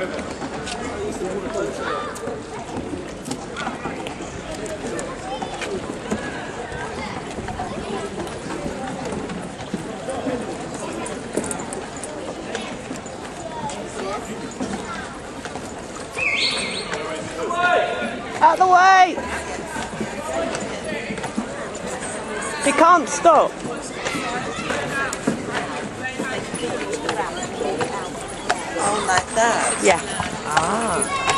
Out the way! He can't stop. That? Yeah. Ah.